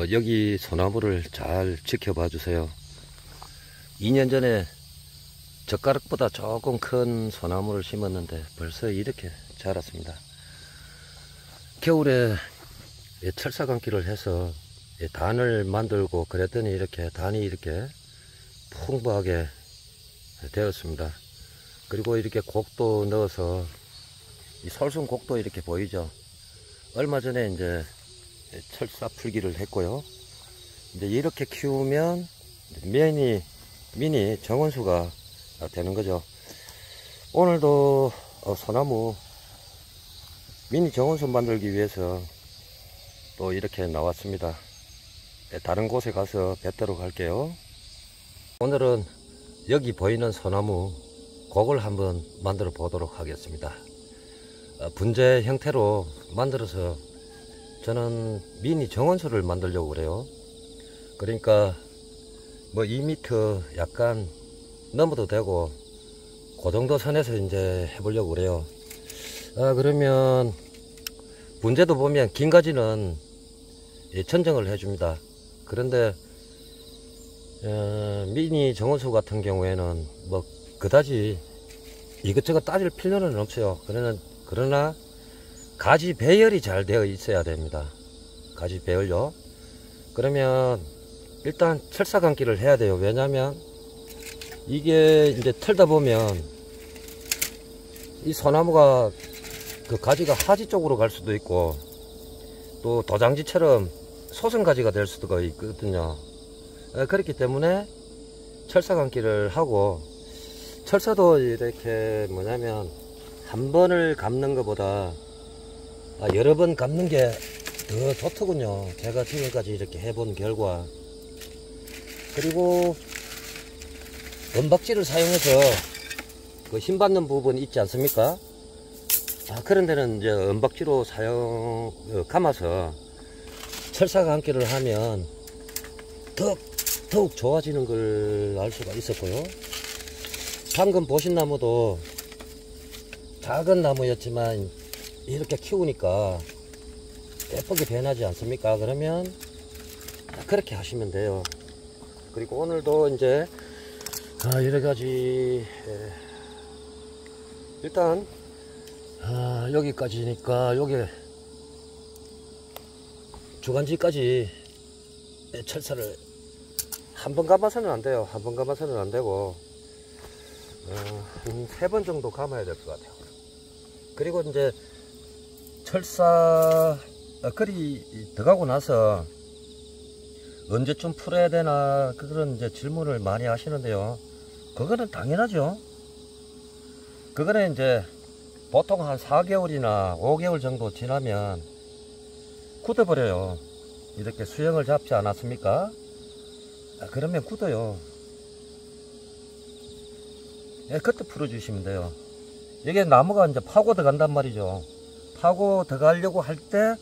어, 여기 소나무를 잘 지켜봐 주세요. 2년 전에 젓가락보다 조금 큰 소나무를 심었는데 벌써 이렇게 자랐습니다. 겨울에 철사 감기를 해서 단을 만들고 그랬더니 이렇게 단이 이렇게 풍부하게 되었습니다. 그리고 이렇게 곡도 넣어서 이 솔순 곡도 이렇게 보이죠. 얼마 전에 이제 철사 풀기를 했고요. 이제 이렇게 키우면 미니 미니 정원수가 되는 거죠. 오늘도 어, 소나무 미니 정원수 만들기 위해서 또 이렇게 나왔습니다. 네, 다른 곳에 가서 뵙도록 할게요. 오늘은 여기 보이는 소나무 곡을 한번 만들어 보도록 하겠습니다. 어, 분재 형태로 만들어서 저는 미니 정원수를 만들려고 그래요. 그러니까 뭐 2m 약간 넘어도 되고 그 정도 선에서 이제 해보려고 그래요. 아, 그러면 분재도 보면 긴 가지는 천정을 해줍니다. 그런데 어, 미니 정원수 같은 경우에는 뭐 그다지 이것저것 따질 필요는 없어요. 그러나 그러나 가지 배열이 잘 되어 있어야 됩니다. 가지 배열요. 그러면 일단 철사 감기를 해야 돼요. 왜냐면 이게 이제 털다 보면 이 소나무가 그 가지가 하지 쪽으로 갈 수도 있고 또 도장지처럼 소선가지가 될 수도 있거든요. 어, 그렇기 때문에 철사 감기를 하고 철사도 이렇게 뭐냐면 한 번을 감는 것보다 아, 여러 번 감는 게 더 좋더군요. 제가 지금까지 이렇게 해본 결과. 그리고 은박지를 사용해서 그 힘 받는 부분 있지 않습니까? 아, 그런 데는 이제 은박지로 사용, 어, 감아서 철사 감기를 하면 더욱, 더욱 좋아지는 걸 알 수가 있었고요. 방금 보신 나무도 작은 나무였지만 이렇게 키우니까 예쁘게 변하지 않습니까? 그러면 그렇게 하시면 돼요. 그리고 오늘도 이제 아, 여러 가지 일단 아, 여기까지니까 여기 주간지까지 철사를 한 번 감아서는 안 돼요. 한 번 감아서는 안 되고 어, 세번 정도 감아야 될 것 같아요. 그리고 이제 철사 글이 들어가고 나서 언제쯤 풀어야 되나 그런 이제 질문을 많이 하시는데요. 그거는 당연하죠. 그거는 이제 보통 한 4개월이나 5개월 정도 지나면 굳어버려요. 이렇게 수영을 잡지 않았습니까? 그러면 굳어요. 예, 그때 풀어주시면 돼요. 이게 나무가 이제 파고 들어간단 말이죠. 파고 들어가려고 할 때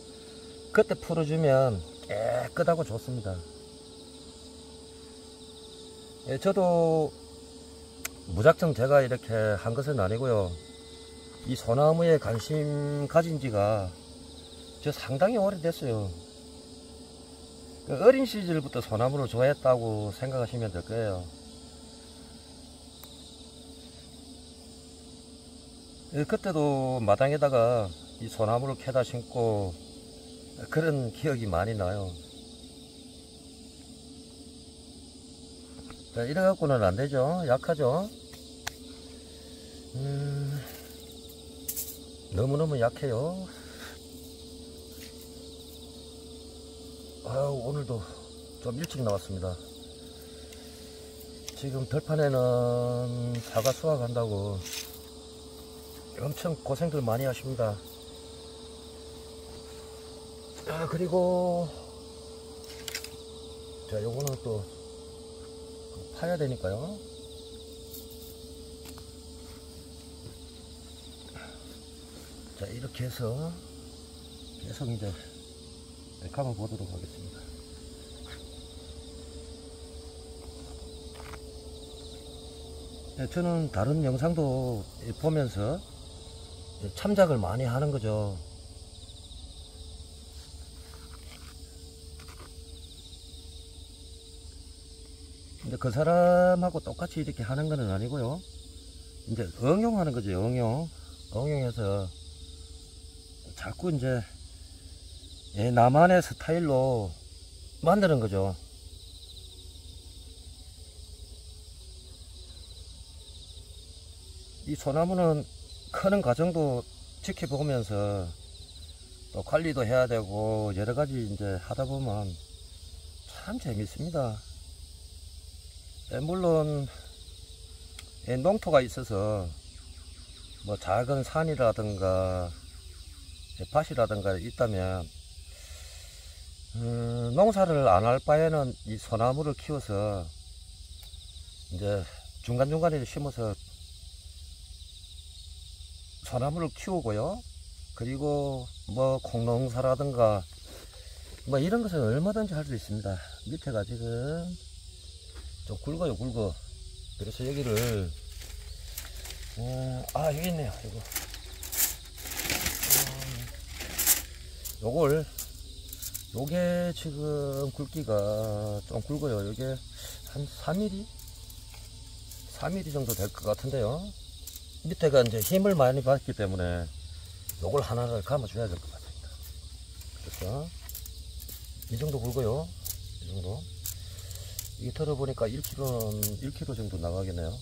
그때 풀어주면 깨끗하고 좋습니다. 예, 저도 무작정 제가 이렇게 한 것은 아니고요. 이 소나무에 관심 가진 지가 저 상당히 오래됐어요. 그 어린 시절부터 소나무를 좋아했다고 생각하시면 될 거예요. 예, 그때도 마당에다가 이 소나무를 캐다 심고 그런 기억이 많이 나요. 자, 이래 갖고는 안 되죠. 약하죠. 음, 너무너무 약해요. 아유, 오늘도 좀 일찍 나왔습니다. 지금 들판에는 사과 수확한다고 엄청 고생들 많이 하십니다. 아, 그리고, 자, 요거는 또 파야 되니까요. 자, 이렇게 해서 계속 이제 감아 보도록 하겠습니다. 네, 저는 다른 영상도 보면서 참작을 많이 하는 거죠. 이제 그 사람하고 똑같이 이렇게 하는 거는 아니고요. 이제 응용하는 거죠, 응용. 응용해서 자꾸 이제 예, 나만의 스타일로 만드는 거죠. 이 소나무는 크는 과정도 지켜보면서 또 관리도 해야 되고 여러 가지 이제 하다 보면 참 재밌습니다. 예, 물론 예, 농토가 있어서 뭐 작은 산이라든가 예, 밭이라든가 있다면 음, 농사를 안 할 바에는 이 소나무를 키워서 이제 중간중간에 심어서 소나무를 키우고요. 그리고 뭐 콩농사라든가 뭐 이런 것은 얼마든지 할 수 있습니다. 밑에가 지금 좀 굵어요, 굵어. 그래서 여기를 어, 아 여기 있네요, 이거. 음, 요걸 요게 지금 굵기가 좀 굵어요. 요게 한 3mm? 3mm 정도 될 것 같은데요. 밑에가 이제 힘을 많이 받기 때문에 요걸 하나를 감아 줘야 될 것 같습니다. 그래서 이 정도 굵어요. 이 정도. 이게 털어보니까 1kg, 1kg 정도 나가겠네요.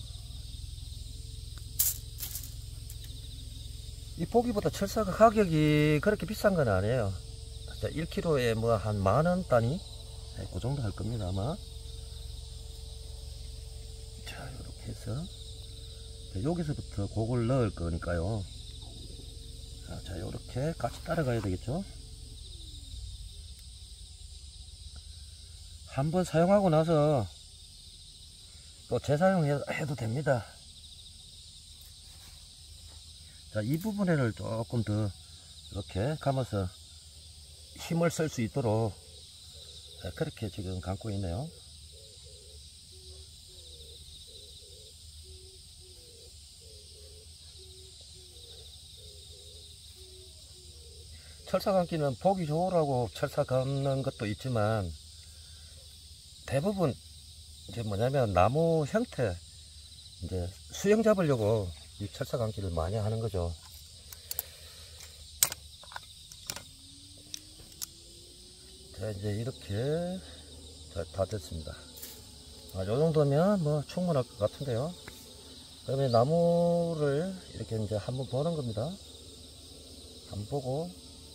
이 보기보다 철사가 가격이 그렇게 비싼 건 아니에요. 자, 1kg에 뭐 한 만원 단위? 네, 그 정도 할 겁니다, 아마. 자, 이렇게 해서. 자, 여기서부터 그걸 넣을 거니까요. 자, 자, 요렇게 같이 따라가야 되겠죠? 한번 사용하고 나서 또 재사용해도 됩니다. 자, 이 부분에를 조금 더 이렇게 감아서 힘을 쓸 수 있도록 자, 그렇게 지금 감고 있네요. 철사 감기는 보기 좋으라고 철사 감는 것도 있지만 대부분 이제 뭐냐면 나무 형태 이제 수영 잡으려고 이 철사 감기를 많이 하는 거죠. 자 이제 이렇게 자, 다 됐습니다. 아, 요 정도면 뭐 충분할 것 같은데요. 그러면 나무를 이렇게 이제 한번 보는 겁니다. 한번 보고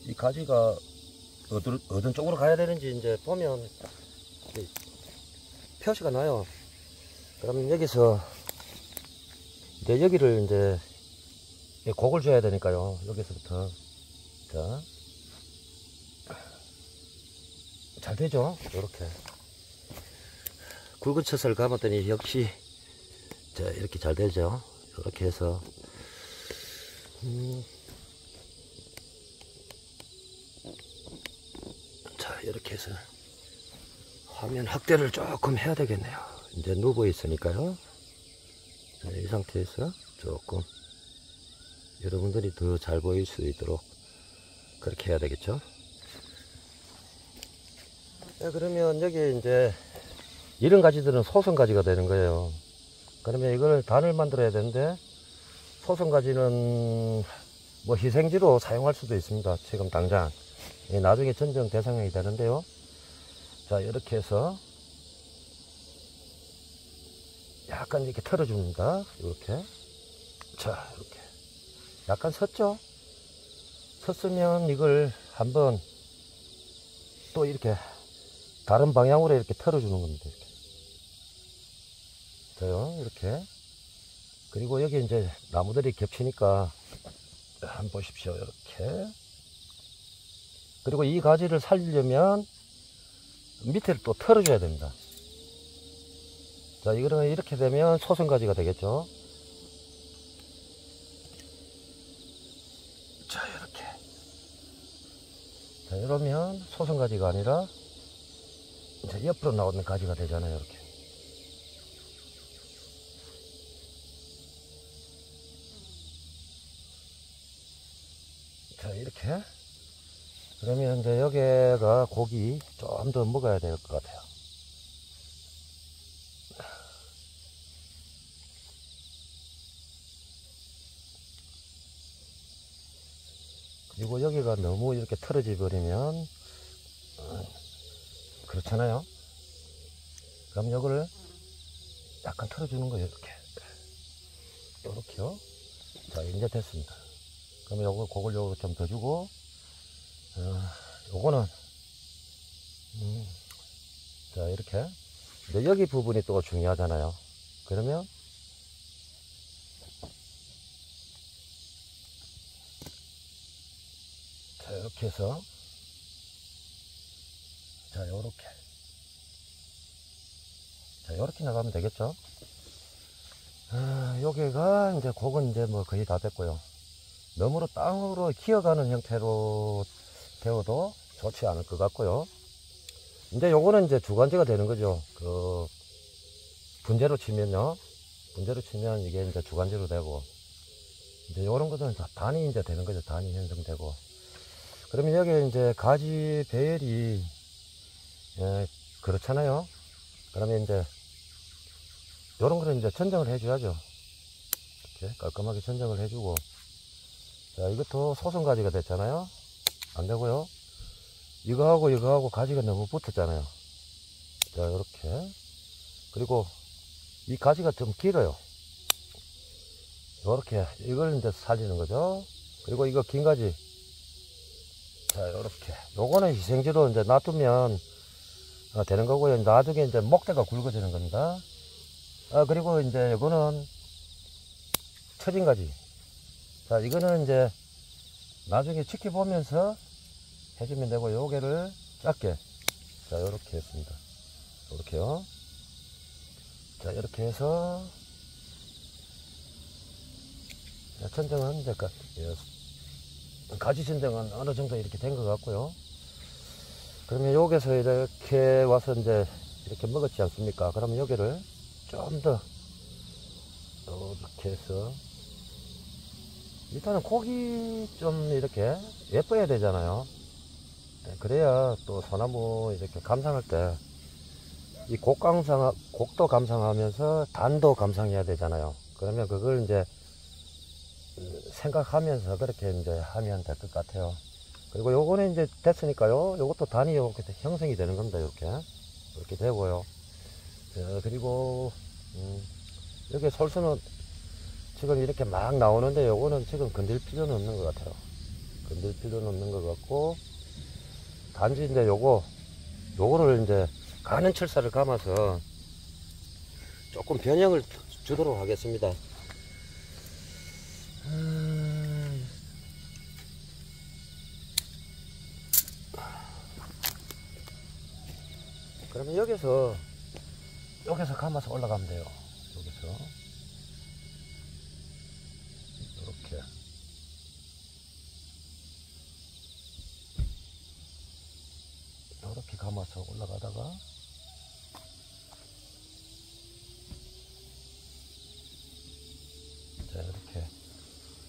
이 가지가 어느, 어느 쪽으로 가야 되는지 이제 보면 이 표시가 나요. 그럼 여기서 이제 여기를 이제 곡을 줘야 되니까요. 여기서부터 자. 잘 되죠? 이렇게 굵은 쳤을 감았더니 역시 자 이렇게 잘 되죠? 이렇게 해서 음, 자 이렇게 해서 화면 확대를 조금 해야 되겠네요. 이제 누워 있으니까요. 자, 이 상태에서 조금 여러분들이 더 잘 보일 수 있도록 그렇게 해야 되겠죠? 자, 그러면 여기 이제 이런 가지들은 소선 가지가 되는 거예요. 그러면 이걸 단을 만들어야 되는데 소선 가지는 뭐 희생지로 사용할 수도 있습니다. 지금 당장 예, 나중에 전정 대상이 되는데요. 자 이렇게 해서 약간 이렇게 털어줍니다. 이렇게 자 이렇게 약간 섰죠. 섰으면 이걸 한번 또 이렇게 다른 방향으로 이렇게 털어주는 겁니다. 이렇게. 저요, 이렇게. 그리고 여기 이제 나무들이 겹치니까 한번 보십시오. 이렇게. 그리고 이 가지를 살리려면 밑에를 또 털어줘야 됩니다. 자, 이거는 이렇게 되면 소선가지가 되겠죠. 자, 이렇게. 자, 이러면 소선가지가 아니라 이제 옆으로 나오는 가지가 되잖아요, 이렇게. 자, 이렇게. 그러면 이제 여기가 고기 좀 더 먹어야 될 것 같아요. 그리고 여기가 너무 이렇게 틀어지 버리면 어, 그렇잖아요. 그럼 이거를 약간 틀어주는 거예요. 이렇게. 이렇게요. 자, 이제 됐습니다. 그럼 요거, 고걸 요거 좀 더 주고, 어, 요거는, 음, 자, 이렇게. 근데 여기 부분이 또 중요하잖아요. 그러면, 자, 이렇게 해서, 자, 요렇게. 자, 요렇게 나가면 되겠죠? 아, 여기가 이제 곡은 이제 뭐 거의 다 됐고요. 너무로 땅으로 기어가는 형태로 되어도 좋지 않을 것 같고요. 이제 요거는 이제 주관제가 되는 거죠. 그, 분재로 치면요. 분재로 치면 이게 이제 주관제로 되고, 이제 요런 것은 다 단이 이제 되는 거죠. 단이 형성되고. 그러면 여기 이제 가지 배열이, 예, 그렇잖아요. 그러면 이제 요런 거는 이제 천정을 해줘야죠. 이렇게 깔끔하게 천정을 해주고. 자, 이것도 소선가지가 됐잖아요. 안 되고요. 이거하고 이거하고 가지가 너무 붙었잖아요. 자, 요렇게. 그리고 이 가지가 좀 길어요. 요렇게. 이걸 이제 살리는 거죠. 그리고 이거 긴 가지. 자, 요렇게. 요거는 희생지로 이제 놔두면 어, 되는 거고요. 나중에 이제 목대가 굵어지는 겁니다. 아, 그리고 이제 이거는 처진 가지. 자, 이거는 이제 나중에 지켜보면서 해주면 되고, 요게를 작게. 자, 요렇게 했습니다. 요렇게요. 자, 이렇게 해서, 자, 천정은 이제, 가, 예, 가지 천정은 어느 정도 이렇게 된 것 같고요. 그러면 여기서 이렇게 와서 이제 이렇게 먹었지 않습니까? 그러면 여기를 좀 더 이렇게 해서 일단은 고기 좀 이렇게 예뻐야 되잖아요. 네, 그래야 또 소나무 이렇게 감상할 때 이 곡 감상, 곡도 감상하면서 단도 감상해야 되잖아요. 그러면 그걸 이제 생각하면서 그렇게 이제 하면 될 것 같아요. 그리고 요거는 이제 됐으니까요. 요것도 단이 이렇게 형성이 되는 겁니다. 이렇게. 이렇게 되고요. 자, 그리고, 음, 여기 솔수는 지금 이렇게 막 나오는데 요거는 지금 건들 필요는 없는 것 같아요. 건들 필요는 없는 것 같고, 단지 이제 요거, 요거를 이제 가는 철사를 감아서 조금 변형을 주도록 하겠습니다. 음, 그러면 여기서 여기서 감아서 올라가면 돼요. 여기서 이렇게 이렇게 감아서 올라가다가 자 이렇게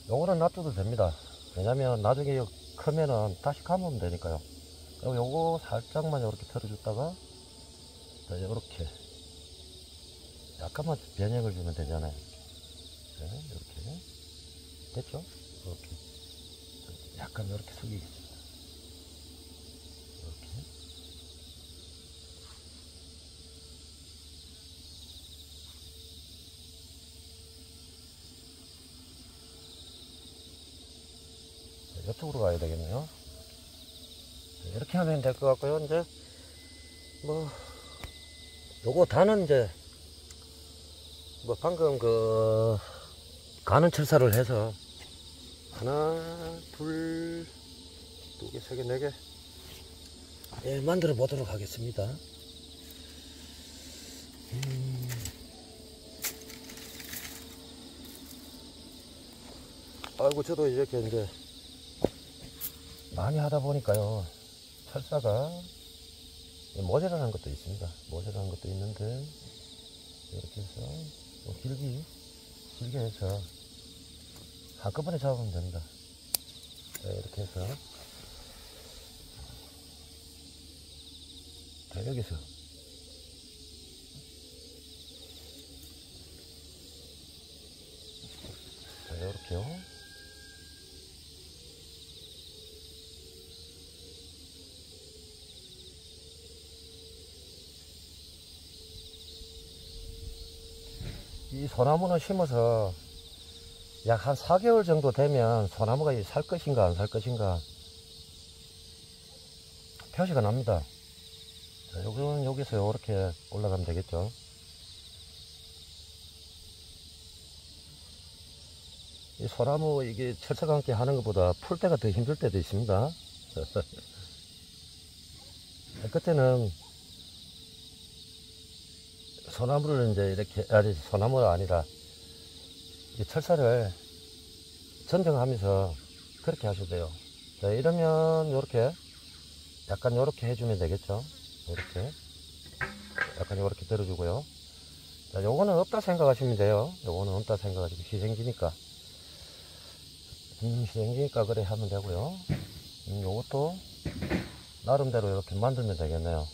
요거는 놔둬도 됩니다. 왜냐면 나중에 크면은 다시 감으면 되니까요. 그리고 요거 살짝만 이렇게 털어줬다가 자, 이렇게 약간만 변형을 주면 되잖아요. 네, 이렇게 됐죠? 이렇게 약간 이렇게 숙이겠습니다. 이렇게 자, 이쪽으로 가야 되겠네요. 자, 이렇게 하면 될 것 같고요. 이제 뭐 요거 단은 이제 뭐 방금 그 가는 철사를 해서 하나 둘두개세개네개 예, 만들어 보도록 하겠습니다 음. 아이고 저도 이렇게 이제 많이 하다 보니까요 철사가 모자라는 것도 있습니다. 모자라는 것도 있는데 이렇게 해서 좀 길기 길게 해서 한꺼번에 잡으면 됩니다. 네, 이렇게 해서 자, 여기서 자, 이렇게요. 소나무는 심어서 약 한 4개월 정도 되면 소나무가 이살 것인가 안 살 것인가 표시가 납니다. 자, 요거는 여기서 이렇게 올라가면 되겠죠. 이 소나무 이게 철사가 함께 하는 것보다 풀 때가 더 힘들 때도 있습니다. 그때는 소나무를 이제 이렇게 아니 소나무가 아니라 이 철사를 전정하면서 그렇게 하셔도 돼요. 자, 이러면 이렇게 약간 이렇게 해주면 되겠죠. 이렇게 약간 이렇게 들어주고요. 자, 요거는 없다 생각하시면 돼요. 요거는 없다 생각하시고 희생지니까. 음, 희생지니까 그래 하면 되고요. 음, 요것도 나름대로 이렇게 만들면 되겠네요.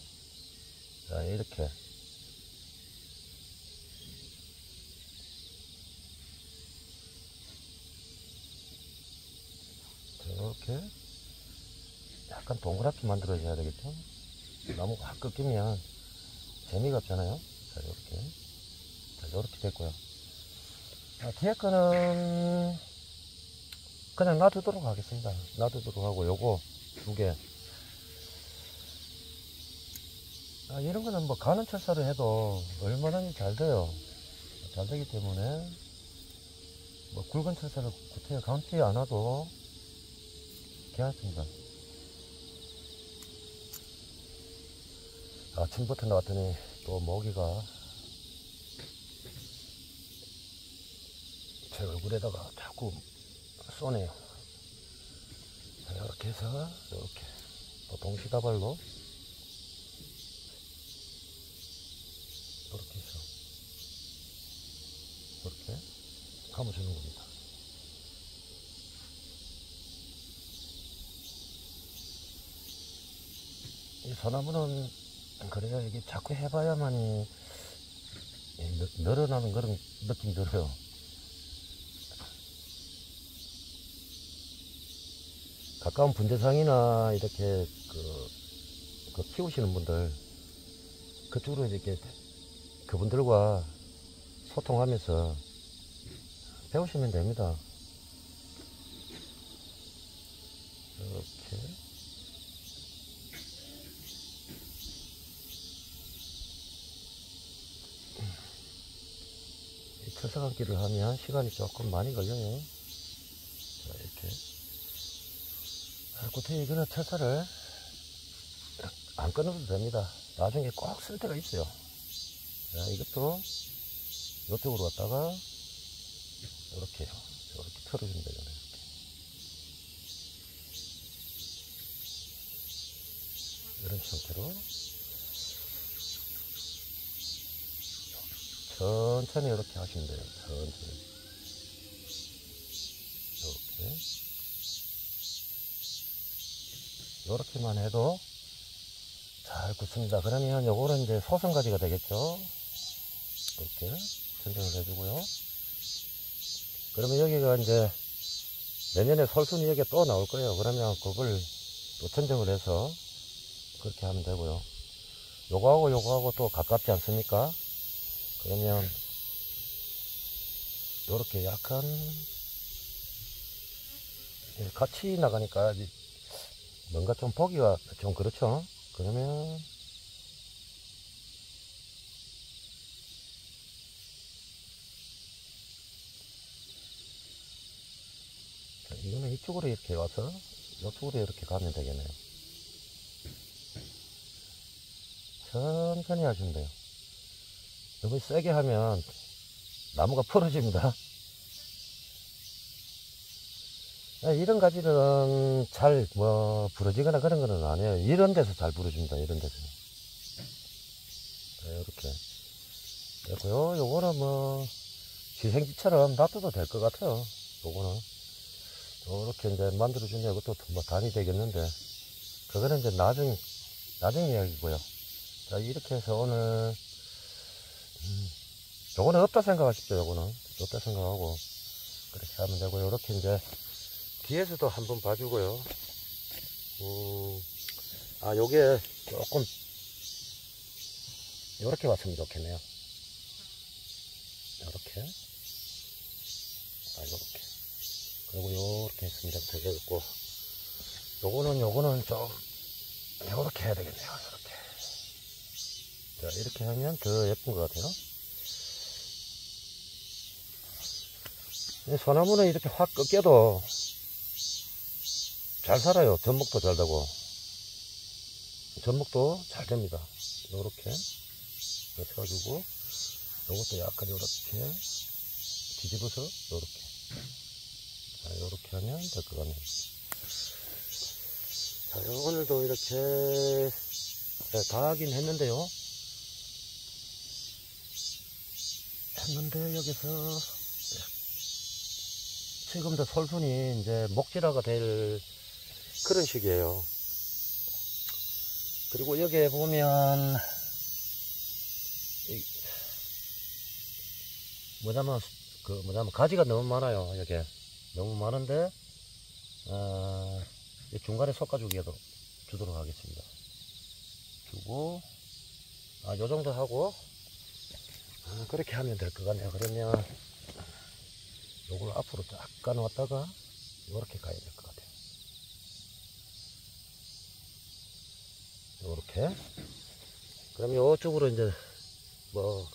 자, 이렇게. 자, 이렇게 약간 동그랗게 만들어줘야 되겠죠? 나무가 확 꺾이면 재미가 없잖아요. 자, 이렇게. 자, 이렇게 됐고요. 자, 뒤에 거는 그냥 놔두도록 하겠습니다. 놔두도록 하고, 요거 두 개. 아, 이런 거는 뭐 가는 철사를 해도 얼마나 잘 돼요. 잘 되기 때문에 뭐 굵은 철사를 구태에 감지 않아도 괜찮습니다. 아침부터 나왔더니 또 모기가 제 얼굴에다가 자꾸 쏘네요. 자, 이렇게 해서 이렇게 또 동시다발로 이렇게 해서 이렇게 감아주는 겁니다. 이 소나무는 그래요. 이게 자꾸 해봐야만이 늘어나는 그런 느낌 들어요. 가까운 분재상이나 이렇게 그, 그 키우시는 분들 그쪽으로 이렇게 그분들과 소통하면서 배우시면 됩니다. 이렇게. 이 철사감기를 하면 시간이 조금 많이 걸려요. 자, 이렇게. 아, 구태 이거는 철사를 안 끊어도 됩니다. 나중에 꼭쓸 때가 있어요. 자, 이것도 이쪽으로 왔다가 이렇게요. 이렇게 틀어주면 되잖아요. 이렇게. 이런 형태로 천천히 이렇게 하시면 돼요. 천천히. 이렇게. 이렇게만 해도 잘 굳습니다. 그러면 요거는 이제 소선가지가 되겠죠. 이렇게 전정을 해주고요. 그러면 여기가 이제 내년에 설순이 여기 또 나올 거예요. 그러면 그걸 또 전정을 해서 그렇게 하면 되고요. 요거하고 요거하고 또 가깝지 않습니까? 그러면 요렇게 약간 예, 같이 나가니까 뭔가 좀 보기가 좀 그렇죠? 그러면 자, 이거는 이쪽으로 이렇게 와서 이쪽으로 이렇게 가면 되겠네요. 천천히 하시면 돼요. 너무 세게 하면 나무가 풀어집니다. 아, 이런 가지는 잘, 뭐, 부러지거나 그런 거는 아니에요. 이런 데서 잘 부러집니다. 이런 데서. 네, 이렇게. 됐고요. 요거는 뭐, 지생지처럼 놔둬도 될 것 같아요. 요거는. 요렇게 이제 만들어주면 이것도 뭐 단이 되겠는데, 그거는 이제 나중, 나중 이야기고요. 자, 이렇게 해서 오늘, 음, 요거는 없다 생각하십시오. 요거는. 없다 생각하고, 그렇게 하면 되고, 요렇게 이제, 뒤에서도 한번 봐주고요. 음, 아, 요게 조금, 요렇게 왔으면 좋겠네요. 이렇게 아 이렇게 그리고 요렇게 했으면 되- 되겠고 요거는 요거는 좀 요렇게 해야 되겠네요 요렇게 자 이렇게 하면 더 예쁜 것 같아요. 이 소나무는 이렇게 확 꺾여도 잘 살아요. 전목도 잘 되고. 전목도 잘 됩니다. 요렇게 이렇게 해가지고 요것도 약간 요렇게 뒤집어서 요렇게. 자, 요렇게 하면 될 것 같네요. 자, 요- 오늘도 이렇게 네, 다 하긴 했는데요. 했는데 여기서 지금도 솔선이 이제 목질화가 될 그런 시기에요. 그리고 여기에 보면 이 뭐냐면 그 뭐냐면 가지가 너무 많아요 여기 너무 많은데 어, 이 중간에 솎아주기에도 주도록 하겠습니다 주고 아 요정도 하고 아, 그렇게 하면 될 것 같네요 그러면 요걸 앞으로 약간 왔다가 요렇게 가야 될 것 같아요 요렇게 그럼 요쪽으로 이제 뭐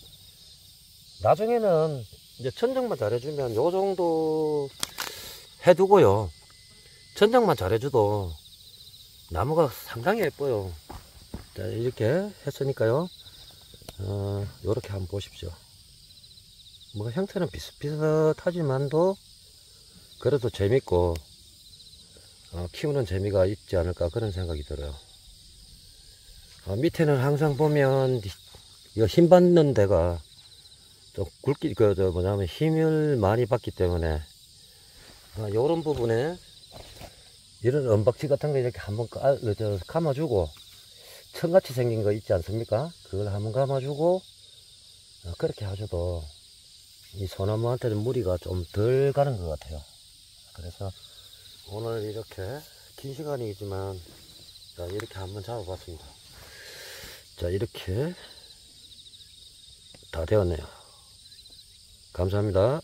나중에는 이제 천정만 잘해주면 요 정도 해두고요. 천정만 잘해줘도 나무가 상당히 예뻐요. 자, 이렇게 했으니까요. 어, 요렇게 한번 보십시오. 뭐 형태는 비슷비슷하지만도 그래도 재밌고 어, 키우는 재미가 있지 않을까 그런 생각이 들어요. 어, 밑에는 항상 보면 이거 힘 받는 데가 좀 굵기 그저 뭐냐면 힘을 많이 받기 때문에 아, 요런 부분에 이런 은박지 같은 거 이렇게 한번 감아주고 천같이 생긴 거 있지 않습니까? 그걸 한번 감아주고 어, 그렇게 하셔도 이 소나무한테는 무리가 좀 덜 가는 것 같아요. 그래서 오늘 이렇게 긴 시간이지만 자, 이렇게 한번 잡아봤습니다. 자 이렇게 다 되었네요. 감사합니다.